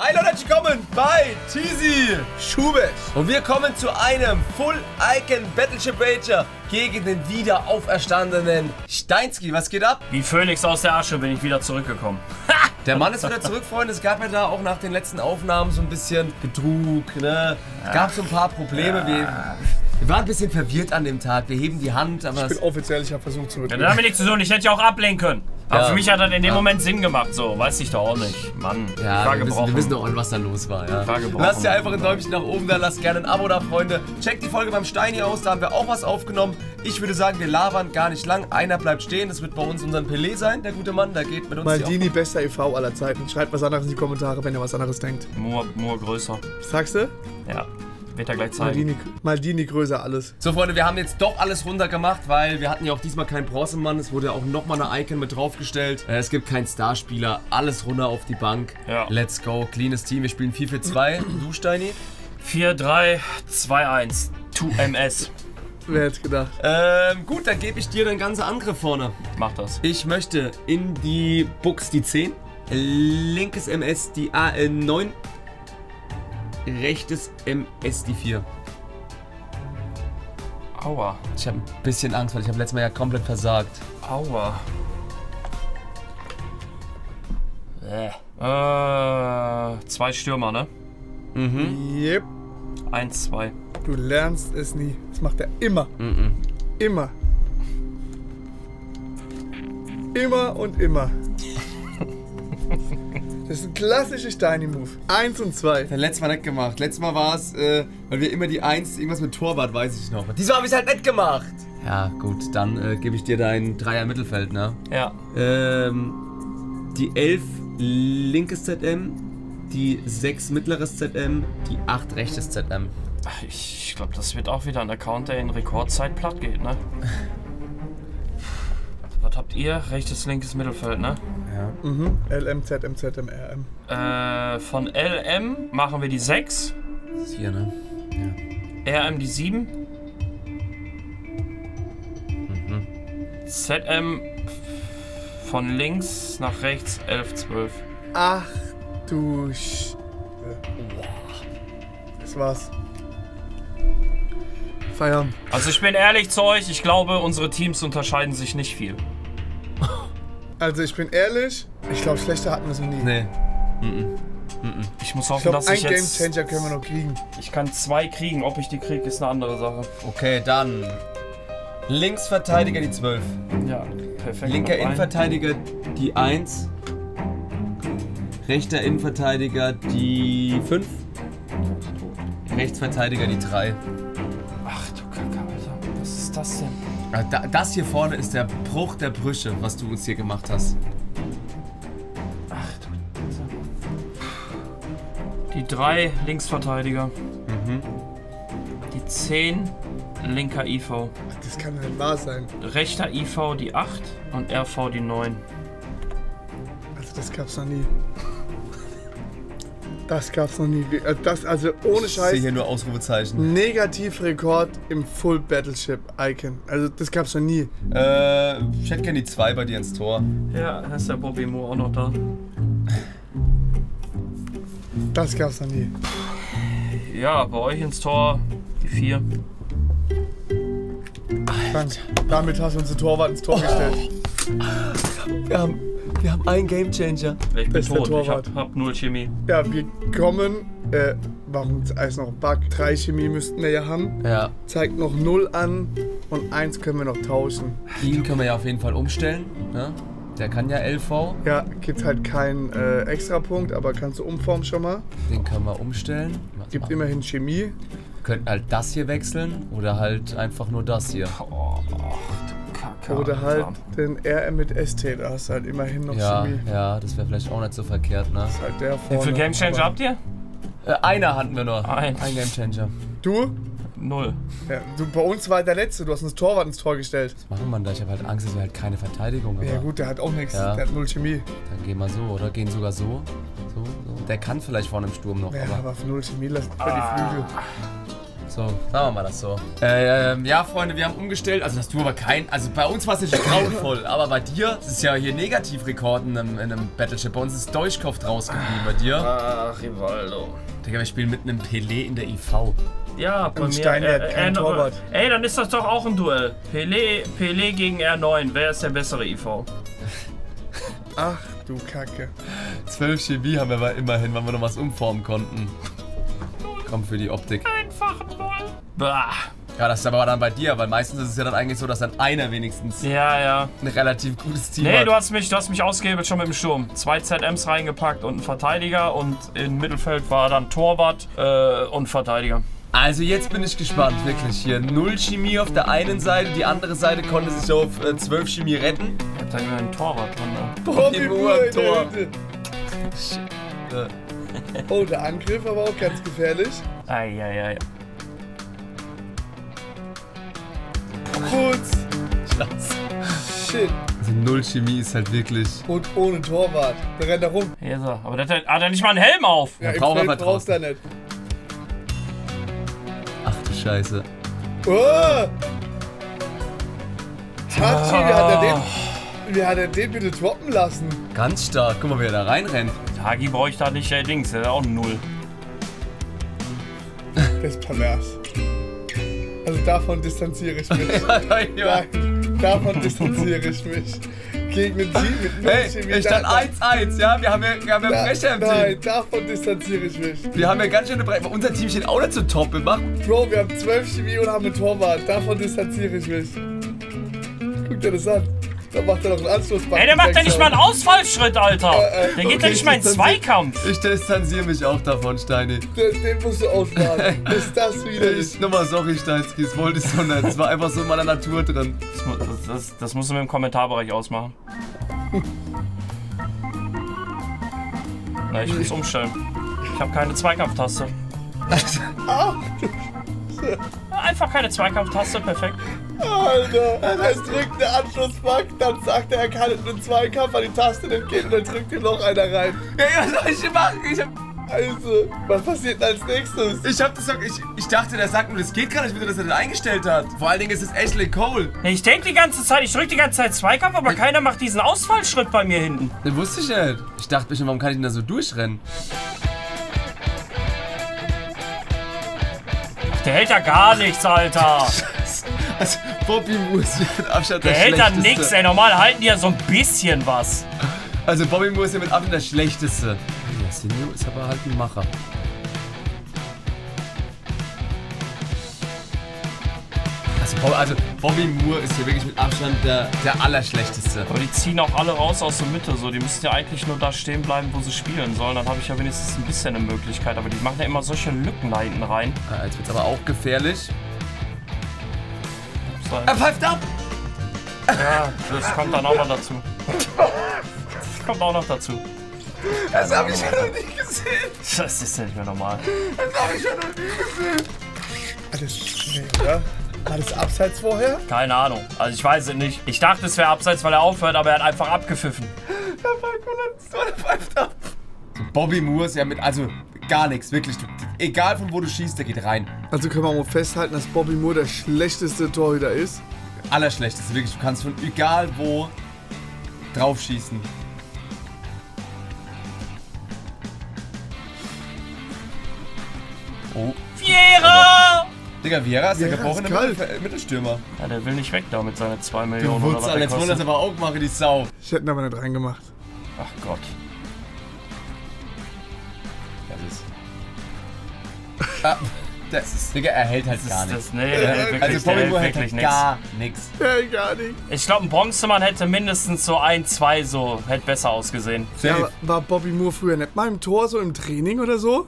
Hi Leute, herzlich willkommen bei Teasy Schubert. und wir kommen zu einem Full Icon Battleship Rager gegen den wieder auferstandenen Steinski. Was geht ab? Wie Phönix aus der Asche bin ich wieder zurückgekommen. Der Mann ist wieder zurück, Freunde. Es gab ja da auch nach den letzten Aufnahmen so ein bisschen Betrug, ne? Es gab so ein paar Probleme. Wir, wir waren ein bisschen verwirrt an dem Tag. Wir heben die Hand, aber Ich es, bin offiziell, ich habe versucht zu Ja, dann haben wir nichts zu tun. Ich hätte ja auch ablehnen können. Aber Ja. für mich hat das in dem Ja. Moment Sinn gemacht. So, weiß ich doch auch nicht. Mann, ich ja, war wir wissen, gebrochen. wir wissen doch alle, was da los war. Ja. war gebrochen. Lasst ihr einfach ein Däumchen nach oben da, lasst gerne einAbo da, Freunde. Checkt die Folge beim Steini aus, da haben wir auch was aufgenommen. Ich würde sagen, wir labern gar nicht lang. Einer bleibt stehen, das wird bei uns unser Pelé sein, der gute Mann, der geht mit uns Maldini, bester EV aller Zeiten. Schreibt was anderes in die Kommentare, wenn ihr was anderes denkt. Moor, Moor größer. Sagst du? Ja, wird er gleich zeigen. Maldini, Maldini größer alles. So Freunde, wir haben jetzt doch alles runtergemacht, weil wir hatten ja auch diesmal keinen Bronzemann. Es wurde ja auch nochmal eine Icon mit draufgestellt. Äh, Es gibt keinen Starspieler. Alles runter auf die Bank. Ja. Let's go. Cleanes Team. Wir spielen 4 für 2. Du, Steini? 4, 3, 2, 1. 2MS. Wer hätte gedacht? Ähm, gut, dann gebe ich dir den ganzen Angriff vorne. Mach das. Ich möchte in die Books die 10. Linkes MS die AN9. Rechtes MS die 4. Aua. Ich habe ein bisschen Angst, weil ich habe letztes Mal ja komplett versagt. Aua. Äh. Äh, zwei Stürmer, ne? Mhm. Yep. Eins, zwei. Du lernst es nie. Das macht er immer. Mhm. Immer. Immer und immer. Das ist ein klassischer Steini-Move. Eins und zwei. Das letztes Mal nicht gemacht. Letztes Mal war es, äh, weil wir immer die 1, irgendwas mit Torwart, weiß ich noch. Diesmal habe ich es halt nicht gemacht. Ja, gut, dann äh, gebe ich dir dein Dreier Mittelfeld, ne? Ja. Ähm, die 11 linkes ZM, die 6 mittleres ZM, die 8 rechtes ZM. Ich glaube, das wird auch wieder ein Account, der in Rekordzeit platt geht, ne? Was habt ihr? Rechtes, linkes Mittelfeld, ne? Ja. Mhm. LM, ZM, ZM, RM. Äh, von LM machen wir die 6, Das ist hier, ne? Ja. RM die 7, Mhm. ZM von links nach rechts 11, 12. Ach du Sch... Das war's. Feierabend. Also ich bin ehrlich zu euch, ich glaube, unsere Teams unterscheiden sich nicht viel. Also ich bin ehrlich, ich glaube schlechter hatten wir es noch nie. Nee. Ich muss Ich hoffen, glaube, dass ein ich Game jetzt... Changer können wir noch kriegen. Ich kann zwei kriegen, ob ich die kriege, ist eine andere Sache. Okay, dann. Linksverteidiger die 12. Ja, perfekt. Linker ein. Innenverteidiger die 1. Rechter Innenverteidiger die 5. Rechtsverteidiger die 3. ist das denn? Da- Das hier vorne ist der Bruch der Brüche, was du uns hier gemacht hast. Ach du. Die drei Linksverteidiger. Mhm. Die 10 linker IV. Das kann nicht wahr sein. Rechter IV die 8 und RV die 9. Also das gab's noch nie. Das gab's noch nie. Äh, Das, also ohne Ich sehe Scheiß. hier nur Ausrufezeichen. Negativrekord im Full Battleship Icon. Also das gab's noch nie. Äh, ich hätte gerne die 2 bei dir ins Tor. Ja, da ist der Bobby Moore auch noch da. Das gab's noch nie. Ja, bei euch ins Tor die 4. Frank, damit hast du unsere Torwart ins Tor gestellt. Wir haben, wir haben einen Gamechanger. Ich bin Bester tot, ich hab, hab null Chemie. Ja, wir kommen. Äh, warum ist alles noch ein Bug? Drei Chemie müssten wir ja haben. Ja, Zeigt noch 0 an und 1 können wir noch tauschen. ihn können wir ja auf jeden Fall umstellen. Ne? Der kann ja LV. Ja, gibt halt keinen äh, Extrapunkt, aber kannst du umformen schon mal. Den können wir umstellen. Was Gibt machen immerhin Chemie. Wir könnten halt das hier wechseln oder halt einfach nur das hier. Oh, du Kacke. Oder halt Alter. den RM mit ST, da hast du halt immerhin noch Ja, Chemie. ja, das wäre vielleicht auch nicht so verkehrt, ne? Das ist halt der Wie vorne. viel Game Changer habt ihr? Äh, einer hatten wir nur. Ein. Ein Gamechanger. Du? Null. Ja, du? Bei uns war der Letzte, du hast uns Torwart ins Tor gestellt. Was machen wir da? Ich habe halt Angst, dass wir halt keine Verteidigung haben. Ja gut, der hat auch nichts. Ja. Der hat null Chemie. Dann gehen wir so, oder? Gehen sogar so. So, so. Der kann vielleicht vorne im Sturm noch, Ja, aber. aber auf null Chemie lassen wir die Flügel. So, sagen wir mal das so. Äh, ähm, ja, Freunde, wir haben umgestellt. Also, das du aber kein. Also, bei uns war es natürlich grauenvoll. Aber bei dir, das ist ja hier Negativrekorden in, in einem Battleship. Bei uns ist Deutschkopf rausgeblieben. Bei dir. Ach, Rivaldo. Digga, wir spielen mit einem Pelé in der IV. Ja, bei Und mir. Steini hat keinen Torwart. Ey, dann ist das doch auch ein Duell. Pelé, Pelé gegen R9. Wer ist der bessere IV? Ach du Kacke. 12 Chemie haben wir aber immerhin, weil wir noch was umformen konnten. Komm für die Optik. Einfachen Null. Bah. Ja, das ist aber dann bei dir, weil meistens ist es ja dann eigentlich so, dass dann einer wenigstens Ja, ja. ein relativ gutes Team Nee, hat. du hast mich, du hast mich ausgehebelt schon mit dem Sturm. Zwei ZMs reingepackt und ein Verteidiger und im Mittelfeld war dann Torwart äh, und Verteidiger. Also jetzt bin ich gespannt, wirklich hier. Null Chemie auf der einen Seite, die andere Seite konnte sich auf äh, 12 Chemie retten. Ich hab da immer einen Torwart drin. Ne? Bobby Moore Tor. Hütte. Oh, der Angriff aber auch ganz gefährlich. Eieiei. Kurz. Scheiße. Shit. Also null Chemie ist halt wirklich. Und ohne Torwart. Der rennt da rum. Ist er. Aber der hat, hat er nicht mal einen Helm auf. Ja, im braucht aber brauchst du draußen. nicht. Ach du Scheiße. Oh! Tachi, wie hat er Ah. den, wie hat er den bitte droppen lassen? Ganz stark. Guck mal, wie er da reinrennt. Hagi bräuchte da nicht der Dings. Der ist auch ein Null. Das ist pervers. Also davon distanziere ich mich. Nein, davon distanziere ich mich. Gegen ein Team mit null Hey, Chemie, es stand da- 1-1, ja? Wir haben ja, wir haben ja da- Brecher im Nein, Team. davon distanziere ich mich. Wir haben ja ganz schöne Brecher. Unser Team steht auch nicht so top. Wir machen. Bro, wir haben 12 Chemie und haben einen Torwart. Davon distanziere ich mich. Guck dir das an. Da macht er noch einen Anschlussball. Ey, der macht ja nicht mal einen Ausfallschritt, Alter. Äh, äh, Der geht okay, ja nicht mal in Zweikampf. Ich distanziere mich auch davon, Steini. Den, den musst du ausbaden. Ist das wieder Ich, nochmal sorry, Steinski, das wollte ich so nicht. Es war einfach so in meiner Natur drin. Das, das, das, das musst du mir im Kommentarbereich ausmachen. Na, ich muss umstellen. Ich habe keine Zweikampftaste. Einfach keine Zweikampftaste, perfekt. Alter, er drückt eine Anschlussbank, dann sagt er, er kann einen Zweikampf an die Taste nicht gehen und dann drückt ihm noch einer rein. Ja, was soll ich machen? Ich hab, Also, was passiert denn als nächstes? ich hab das doch, ich, ich dachte, der sagt nur, das geht gar nicht, wie er das denn eingestellt hat. Vor allen Dingen ist es Ashley Cole. Ich denke die ganze Zeit, ich drücke die ganze Zeit Zweikampf, aber keiner macht diesen Ausfallschritt bei mir hinten. Den wusste ich nicht. Ich dachte mir schon, warum kann ich denn da so durchrennen? Der hält ja gar nichts, Alter. Bobby Moore ist hier mit Abstand Der der hält da schlechteste. nix, ey. Normal halten die ja so ein bisschen was. Also, Bobby Moore ist hier mit Abstand der schlechteste. Ja, Sinjo ist aber halt ein Macher. Also, also Bobby Moore ist hier wirklich mit Abstand der, der Allerschlechteste. Aber die ziehen auch alle raus aus der Mitte. So, die müssten ja eigentlich nur da stehen bleiben, wo sie spielen sollen. Dann habe ich ja wenigstens ein bisschen eine Möglichkeit. Aber die machen ja immer solche Lücken da hinten rein. Ja, jetzt wird's aber auch gefährlich. So, Er pfeift ab! ja, das kommt dann auch noch dazu. Das kommt auch noch dazu. Das habe ich ja noch nie gesehen. Das ist ja nicht mehr normal. Das habe ich ja noch nie gesehen. Alles, nee, oder? War das abseits vorher? Keine Ahnung. Also ich weiß es nicht. Ich dachte, es wäre abseits, weil er aufhört, aber er hat einfach abgepfiffen. Er pfeift ab. Bobby Moore ist ja mit, also gar nichts, wirklich. Du, egal von wo du schießt, der geht rein. Also können wir mal festhalten, dass Bobby Moore der schlechteste Torhüter ist. Allerschlechteste, wirklich. Du kannst von egal wo drauf schießen. Oh. Viera! Digga, Viera ist der gebrochene. Mittelfe- Mittelstürmer. Ja, der will nicht weg da mit seinen 2 Du Millionen oder wurdest was an, der jetzt wollen das aber auch machen, die Sau. Ich hätte ihn aber nicht reingemacht. Ach Gott. Das ist. ah, das ist. Digga, er hält halt Das gar nichts. das, nee, der hält wirklich, Also der Bobby hält Moore hält wirklich nichts. gar nichts. Ja, gar nicht. Ich glaube, ein Bronzemann hätte mindestens so ein, zwei so, hätte besser ausgesehen. Ja, war Bobby Moore früher nicht mal im Tor, so im Training oder so?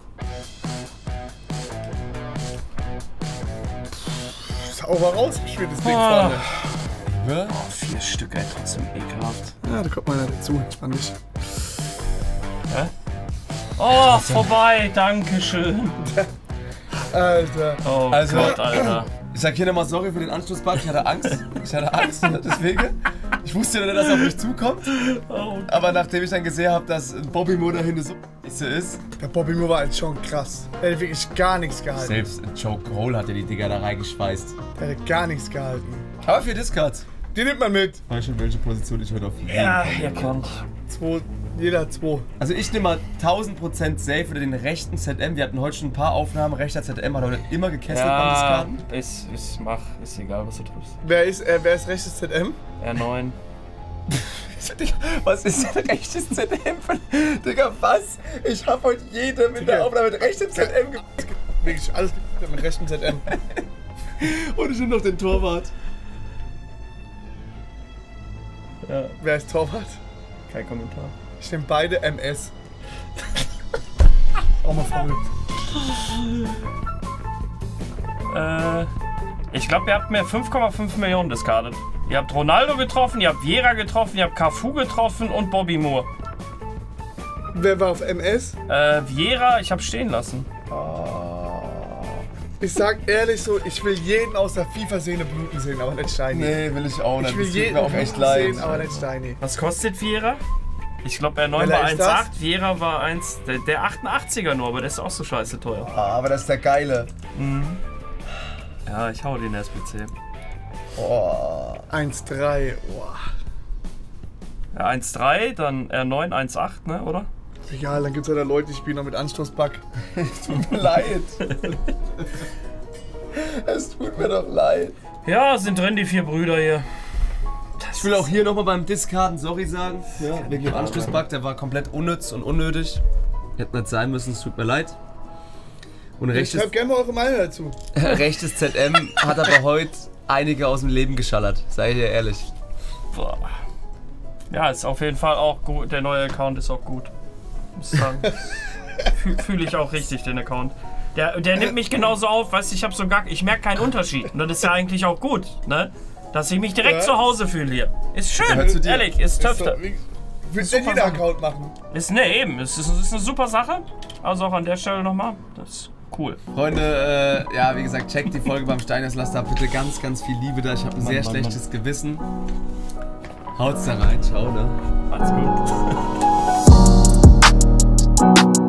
Sauber rausgespielt, das Ding Ah. vorne. Ja? Oh, vier Stück, ey, trotzdem ekelhaft. Ja, da kommt mal dazu. Entspann dich. Hä? Oh, vorbei, dankeschön. Alter. Oh Also- Gott, Alter. Ich sag hier nochmal sorry für den Anschlussball. Ich hatte Angst. Ich hatte Angst, deswegen. Ich wusste ja nicht, dass er auf mich zukommt. Aber nachdem ich dann gesehen habe, dass Bobby Moore dahinter so ist. Der Bobby Moore war halt schon krass. Der hätte wirklich gar nichts gehalten. Selbst Joe Cole hat ja die Dinger da reingeschweißt. Der hätte gar nichts gehalten. Aber für Discards. Die nimmt man mit. Weißt du, welche Position ich heute auf Ja, ihr könnt. Zwei, jeder hat zwei. Also ich nehme mal 1000% safe für den rechten ZM. Wir hatten heute schon ein paar Aufnahmen. Rechter ZM hat heute immer gekesselt beim Ja, ist, ist, mach, ist egal, was du triffst. Wer ist, äh, wer ist rechtes ZM? R9. Digga, was ist denn rechtes ZM? Digga, was? Ich hab heute jedem in der. Aufnahme mit rechtem ZM ge Wirklich alles mit rechtem ZM. Und ich bin noch den Torwart. Ja, wer ist Torwart? kein Kommentar. Ich nehme beide MS. Auch mal verrückt. Äh, ich glaube, ihr habt mir 5,5 Millionen discardet. Ihr habt Ronaldo getroffen, ihr habt Viera getroffen, ihr habt Cafu getroffen und Bobby Moore. Wer war auf MS? Äh, Viera, ich habe stehen lassen. Ich sag ehrlich so, ich will jeden aus der FIFA-Szene bluten sehen, aber nicht Steini. Nee, will ich auch nicht. ich will jeden mir auch echt leid. sehen, aber nicht Steini. Was kostet Viera? Ich glaube, R9 Welcher war ist das? 1,8, Viera war 1, der, der 88er nur, aber der ist auch so scheiße teuer. Ah, aber das ist der geile. Ja, ich hau den SPC. Oh. 1-3. Boah. Ja, 1,3, dann R9, 1,8, ne, oder? Egal, dann gibt's ja da Leute, die spielen noch mit Anstoßpack. Tut mir leid. es tut mir doch leid. Ja, sind drin die vier Brüder hier. Ich will auch hier nochmal beim Discarden sorry sagen. Ja, wegen dem Anschlussbug, der war komplett unnütz und unnötig. Hätte nicht sein müssen, es tut mir leid. Und Ich rechtes, schreibe gerne mal eure Meinung dazu. rechtes ZM hat aber heute einige aus dem Leben geschallert, sei ich dir ehrlich. Boah. Ja, ist auf jeden Fall auch gut. Der neue Account ist auch gut. Muss ich sagen. Fühle ich auch richtig, den Account. Der, der nimmt mich genauso auf, weißt du, ich habe so gar, ich merke keinen Unterschied. Und das ist ja eigentlich auch gut, ne? dass ich mich direkt ja. zu Hause fühle hier. Ist schön, ja, ehrlich, ist töfter. Willst du wieder Account machen? Ist, ne, eben. Ist, ist, ist eine super Sache. Also auch an der Stelle nochmal. Das ist cool. Freunde, äh, ja, wie gesagt, checkt die Folge beim Steiners. Lasst da bitte ganz, ganz viel Liebe da. Ich habe ein Mann, sehr Mann, schlechtes Mann. Gewissen. Haut's da rein. Ciao, ne? Macht's gut.